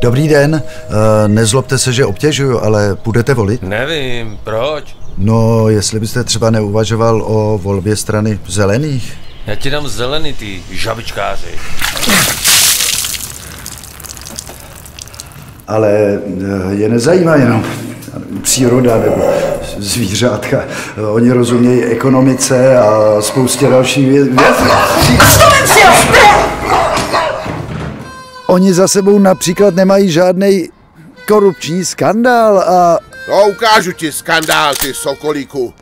Dobrý den, Eh, nezlobte se, že obtěžuju, ale budete volit? Nevím, proč? No, jestli byste třeba neuvažoval o volbě strany zelených. Já ti dám zelený, ty žabičkáři. Ale eh, je nezajímá jenom příroda nebo zvířátka. Oni rozumějí ekonomice a spoustě dalších věcí. Oni za sebou například nemají žádný korupční skandál a No, ukážu ti skandál, ty sokolíku.